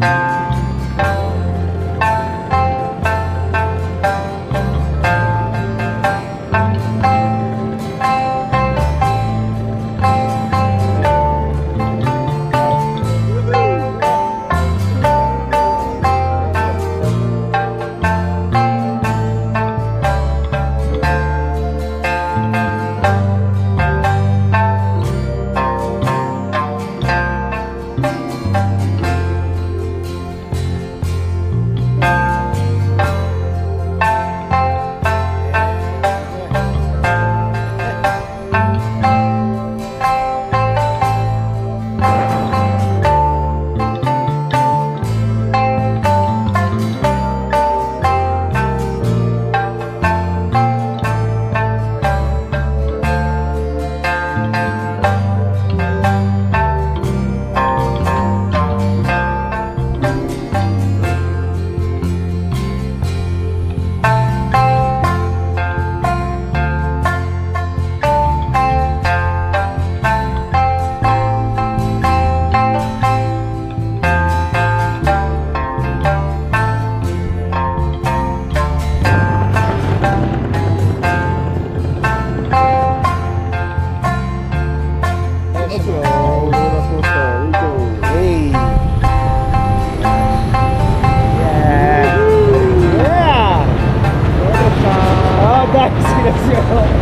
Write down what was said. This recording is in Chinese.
Bye. 太香。